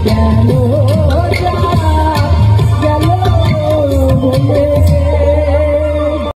te